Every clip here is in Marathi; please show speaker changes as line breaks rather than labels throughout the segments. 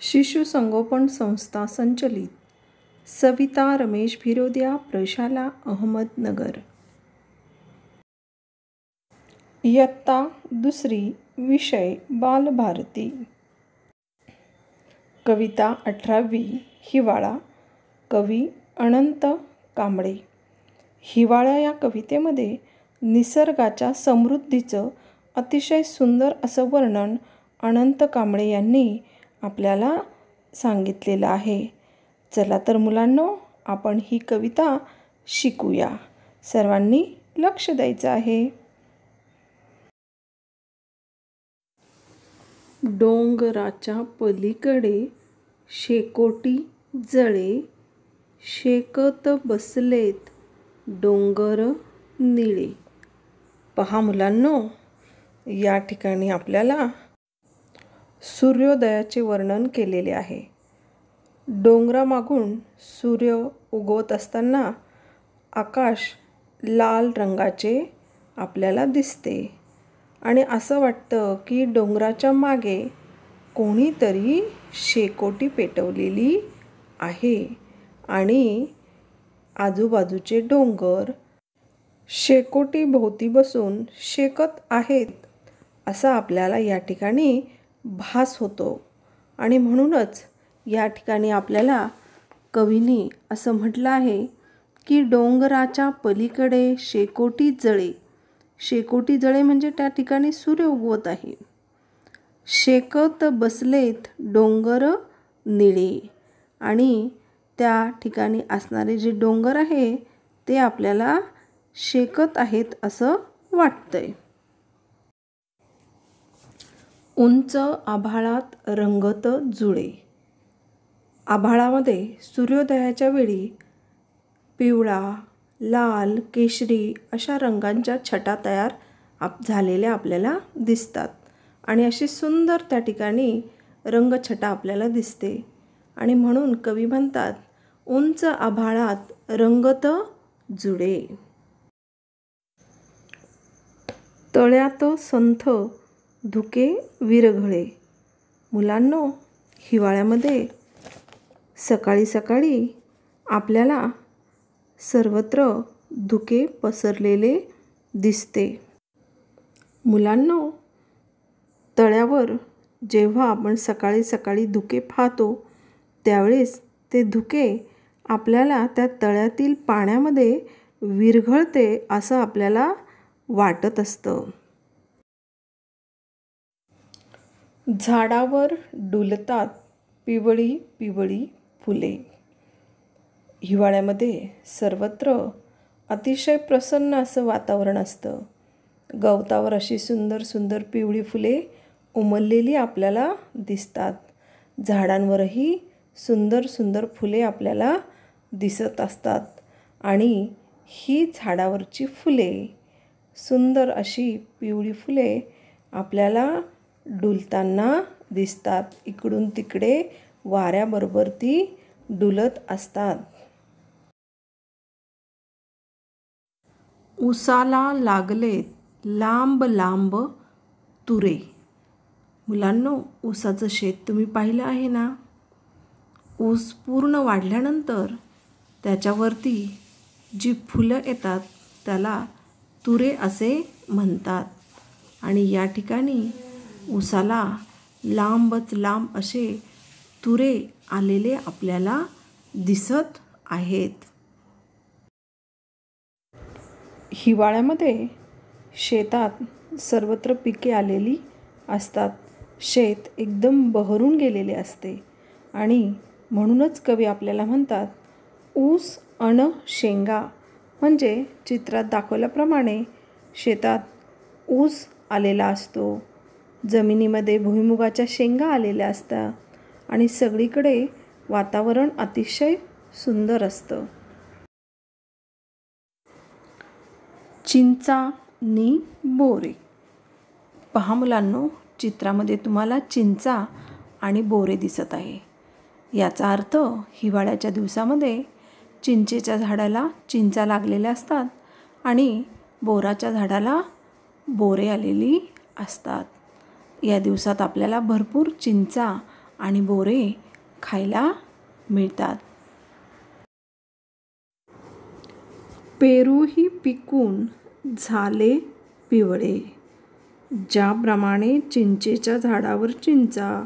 शिशु संगोपन संस्था संचलित. सविता रमेश भिरोदिया प्रशाला अहमदनगर. इयत्ता दुसरी विषय बालभारती. कविता अठरावी हिवाळा. कवी अनंत कांबळे. हिवाळा या कवितेमध्ये निसर्गाच्या समृद्धीचं अतिशय सुंदर असं वर्णन अनंत कांबळे यांनी आपल्याला सांगितलेलं आहे. चला तर मुलांनो आपण ही कविता शिकूया. सर्वांनी लक्ष द्यायचं आहे. डोंगराच्या पलीकडे शेकोटी जळे शेकत बसलेत डोंगर निळे. पहा मुलांनो या ठिकाणी आपल्याला सूर्योदयाचे वर्णन केलेले आहे. डोंगरामागून सूर्य उगवत असताना आकाश लाल रंगाचे आपल्याला दिसते. आणि असं वाटतं की डोंगराच्या मागे कोणीतरी शेकोटी पेटवलेली आहे. आणि आजूबाजूचे डोंगर शेकोटी भोवती बसून शेकत आहेत असं आपल्याला या ठिकाणी भास होतो. आणि म्हणूनच या ठिकाणी आपल्याला कवीनी असं म्हटलं आहे की डोंगराच्या पलीकडे शेकोटी जळे. शेकोटी जळे म्हणजे त्या ठिकाणी सूर्य उगवत आहे. शेकत बसलेत डोंगर निळे. आणि त्या ठिकाणी असणारे जे डोंगर आहे ते आपल्याला शेकत आहेत असं वाटतंय. उंच आभाळात रंगत जुळे. आभाळामध्ये सूर्योदयाच्या वेळी पिवळा लाल केशरी अशा रंगांच्या छटा तयार आप झालेल्या आपल्याला दिसतात. आणि अशी सुंदर त्या ठिकाणी रंगछटा आपल्याला दिसते. आणि म्हणून कवी म्हणतात उंच आभाळात रंगत जुडे तळ्यात संथ धुके विरघळे. मुलांनो हिवाळ्यामध्ये सकाळी सकाळी आपल्याला सर्वत्र धुके पसरलेले दिसते. मुलांनो तळ्यावर जेव्हा आपण सकाळी सकाळी धुके पाहतो त्यावेळेस ते धुके आपल्याला त्या तळ्यातील पाण्यामध्ये विरघळते असं आपल्याला वाटत असतं. झाडावर डुलतात पिवळी पिवळी फुले. हिवाळ्यामध्ये सर्वत्र अतिशय प्रसन्न असं वातावरण असतं. गवतावर अशी सुंदर सुंदर पिवळी फुले उमललेली आपल्याला दिसतात. झाडांवरही सुंदर सुंदर फुले आपल्याला दिसत असतात. आणि ही झाडावरची फुले सुंदर अशी पिवळी फुले आपल्याला डुलताना दिसतात. इकडून तिकडे वाऱ्याबरोबर ती डुलत असतात. उसाला लागले लांब लांब तुरे. मुलांनो ऊसाचं शेत तुम्ही पाहिलं आहे ना? ऊस पूर्ण वाढल्यानंतर त्याच्यावरती जी फुलं येतात त्याला तुरे असे म्हणतात. आणि या ठिकाणी ऊसाला लांबच लांब असे तुरे आलेले आपल्याला दिसत आहेत. हिवाळ्यामध्ये शेतात सर्वत्र पिके आलेली असतात. शेत एकदम बहरून गेलेले असते. आणि म्हणूनच कवी आपल्याला म्हणतात ऊस अण शेंगा म्हणजे चित्रात दाखवल्याप्रमाणे शेतात ऊस आलेला असतो. जमिनीमध्ये भुईमुगाच्या शेंगा आलेल्या असतात आणि सगळीकडे वातावरण अतिशय सुंदर असतं. चिंचा नि बोरे. पहा मुलांनो चित्रामध्ये तुम्हाला चिंचा आणि बोरे दिसत आहे. याचा अर्थ हिवाळ्याच्या दिवसामध्ये चिंचेच्या झाडाला चिंचा लागलेल्या असतात आणि बोराच्या झाडाला बोरे आलेली असतात. या दिवसात आपल्याला भरपूर चिंचा आणि बोरे खायला मिळतात. पेरूही पिकून झाले पिवळे. ज्याप्रमाणे चिंचेच्या झाडावर चिंचा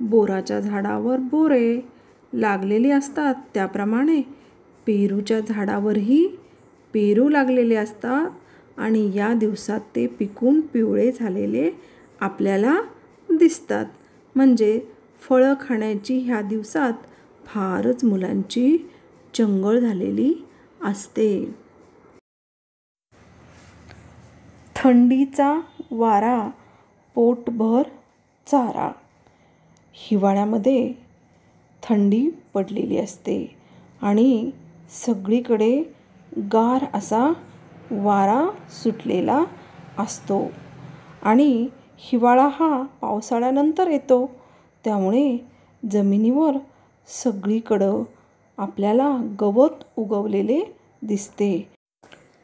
बोराच्या झाडावर बोरे लागलेले असतात त्याप्रमाणे पेरूच्या झाडावरही पेरू लागलेले असतात आणि या दिवसात ते पिकून पिवळे झालेले आपल्याला दिसतात. म्हणजे फळं खाण्याची ह्या दिवसात फारच मुलांची चंगळ झालेली असते. थंडीचा वारा पोटभर चारा. हिवाळ्यामध्ये थंडी पडलेली असते आणि सगळीकडे गार असा वारा सुटलेला असतो. आणि हिवाळा हा पावसाळ्यानंतर येतो. त्यामुळे जमिनीवर सगळीकडं आपल्याला गवत उगवलेले दिसते.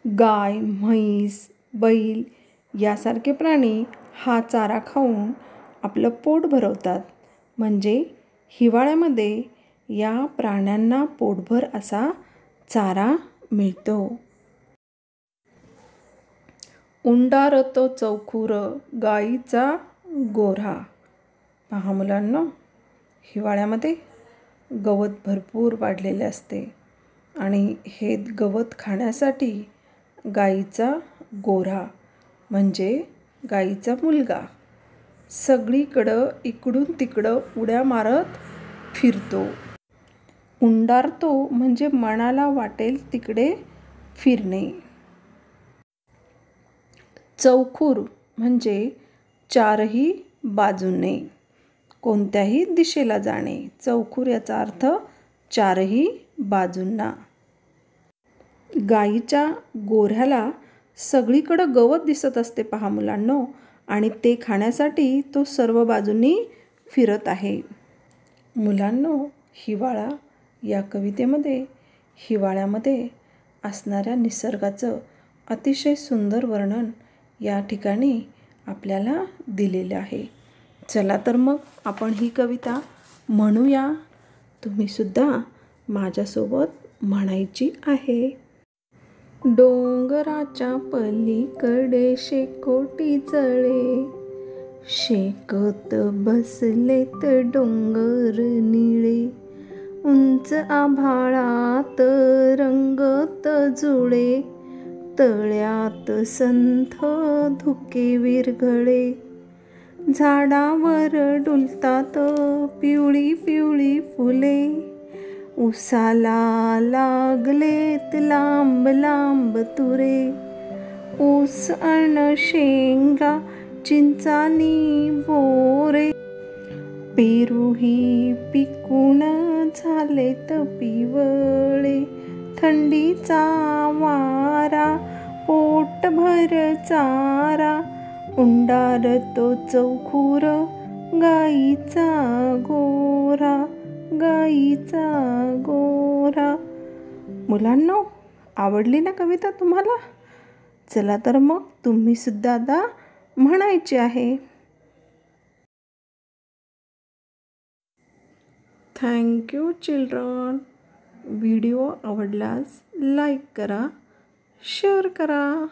गाय म्हैस बैल यासारखे प्राणी हा चारा खाऊन आपलं पोट भरवतात. म्हणजे हिवाळ्यामध्ये या प्राण्यांना पोटभर असा चारा मिळतो. उंडारतो चौखुर गाईचा गोरा. पहा मुलांना हिवाळ्यामध्ये गवत भरपूर वाढलेले असते आणि हे गवत खाण्यासाठी गाईचा गोरा म्हणजे गाईचा मुलगा. सगळीकडं इकडून तिकडं उड्या मारत फिरतो. उंडारतो म्हणजे मनाला वाटेल तिकडे फिरणे. चौखूर म्हणजे चारही बाजूने. कोणत्याही दिशेला जाणे. चौखूर याचा अर्थ चारही बाजूंना. गाईच्या गोऱ्याला सगळीकडं गवत दिसत असते पहा मुलांनो. आणि ते खाण्यासाठी तो सर्व बाजूंनी फिरत आहे. मुलांनो हिवाळा या कवितेमध्ये हिवाळ्यामध्ये असणाऱ्या निसर्गाचं अतिशय सुंदर वर्णन या ठिकाणी आपल्याला दिलेलं आहे. चला तर मग आपण ही कविता म्हणूया. तुम्हीसुद्धा माझ्यासोबत म्हणायची आहे. डोंगराच्या पलीकडे शेकोटी जळे. शेकत बसलेत डोंगर निळे. उंच आभाळात रंगत जुळे. तळ्यात संथ धुके विरघळे. झाडावर डुलतात पिवळी पिवळी फुले. उसाला लागलेत लांब लांब तुरे. ऊस अण शेंगा चिंचानी बोरे. पेरूही पिकून झालेत पिवळे. थंडीचा वारा पोटभर चारा. उंडारतो चौखूर गाईचा गोरा गाईचा गोरा. मुलांनो आवडली ना कविता तुम्हाला? चला तर मग तुम्ही सुद्धा आता म्हणायची आहे. थँक्यू चिल्ड्रन व्हिडिओ आवडल्यास लाईक करा शेअर करा.